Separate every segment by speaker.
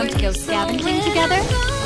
Speaker 1: want to go scavenging together?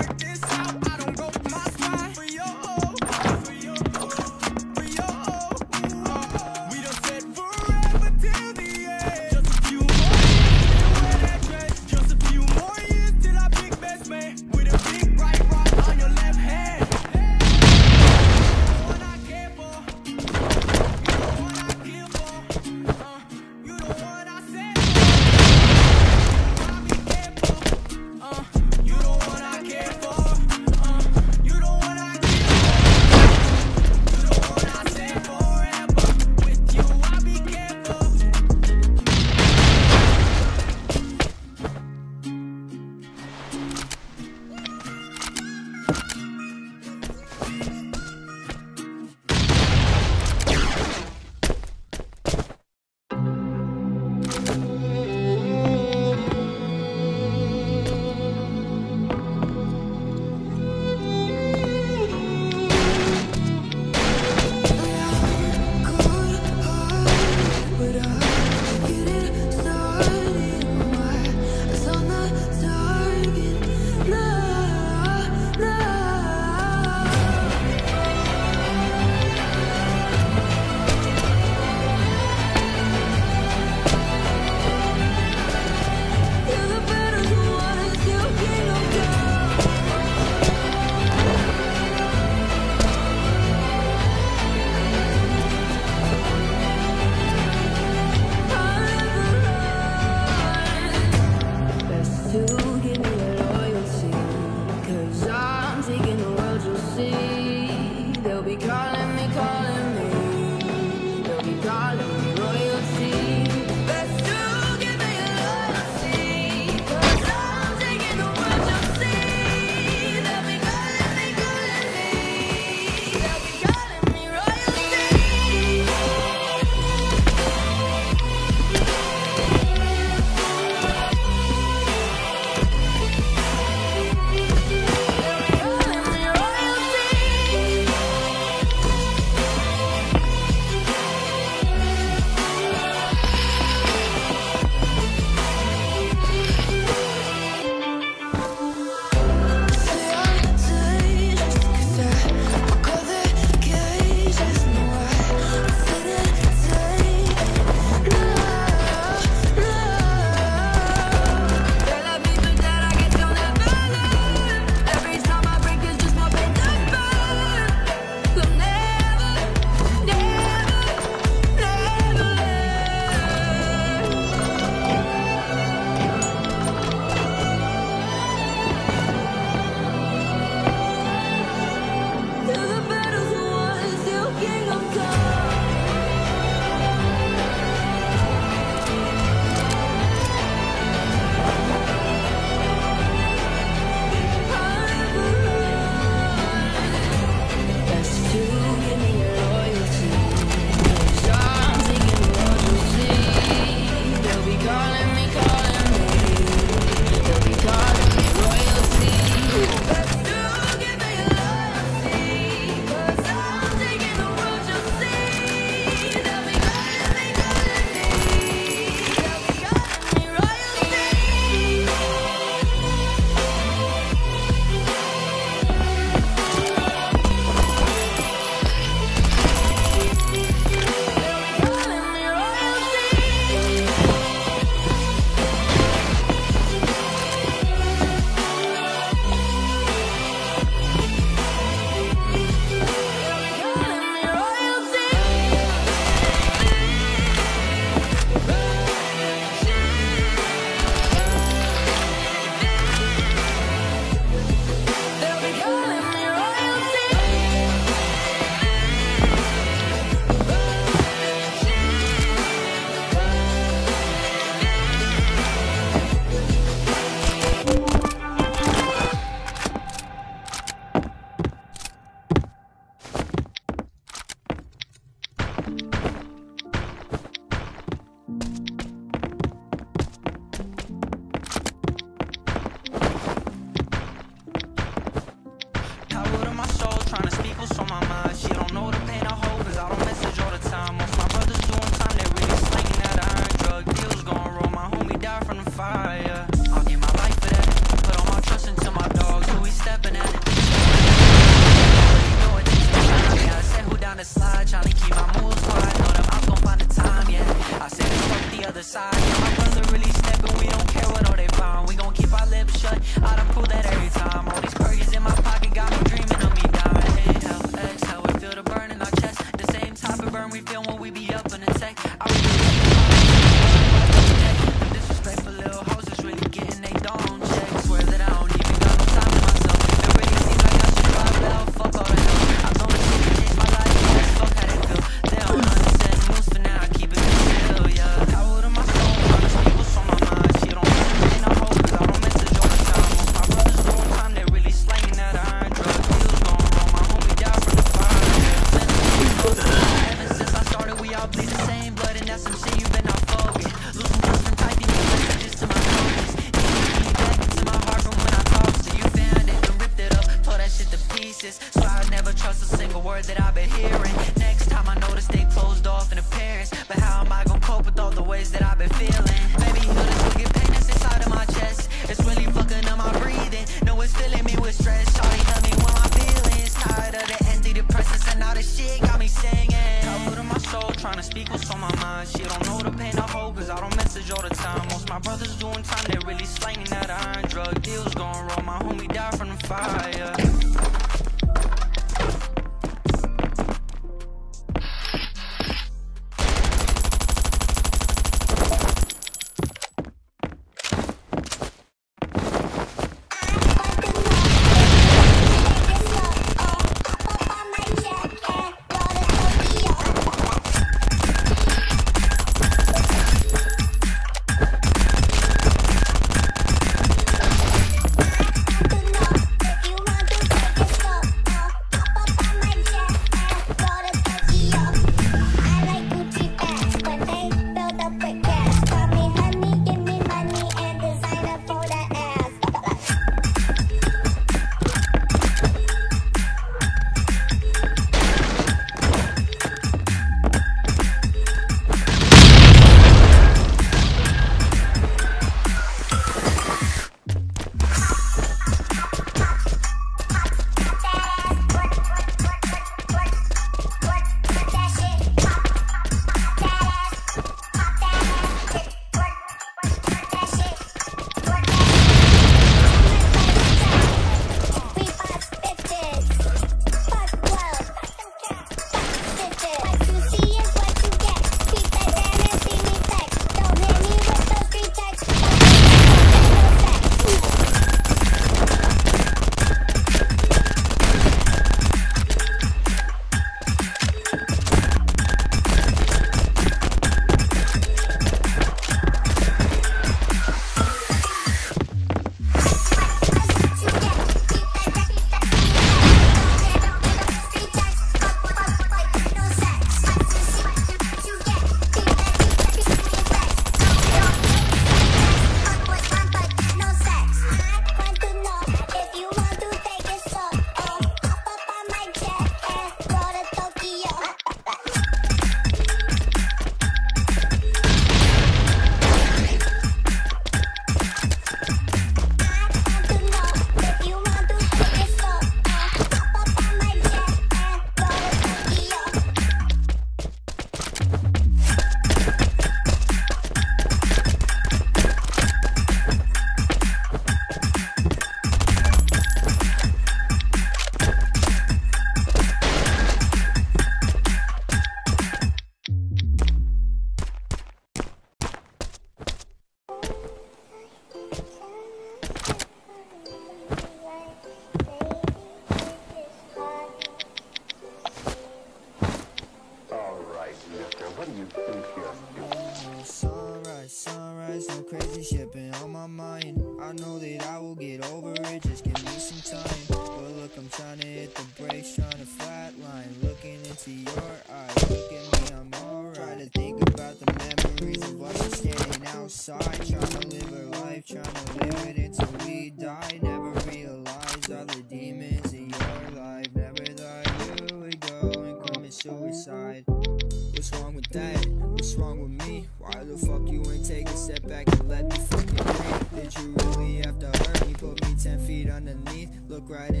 Speaker 2: underneath. Look right in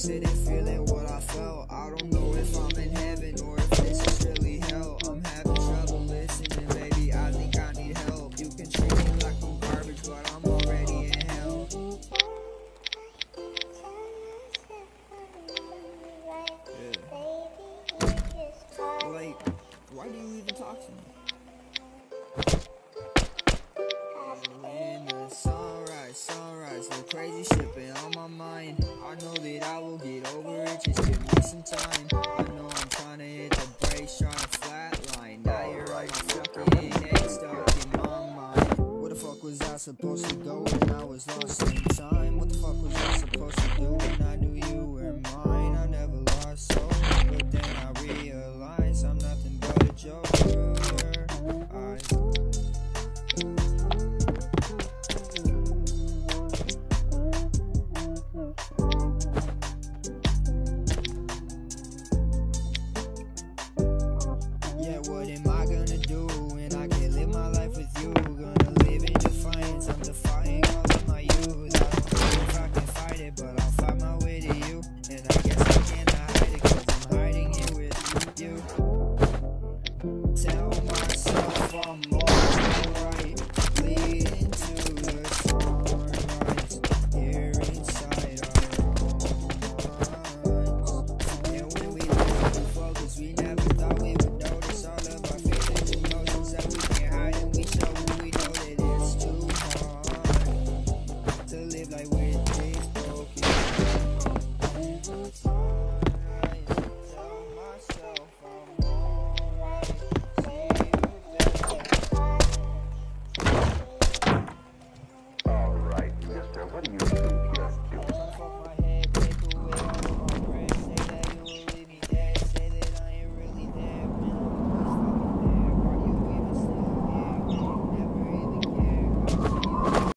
Speaker 2: sitting feeling what I felt. I don't know if I'm